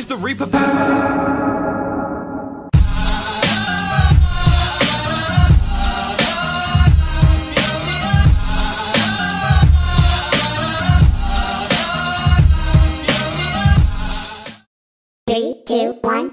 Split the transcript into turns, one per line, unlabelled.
is the Reaper pack.
Three, two, one.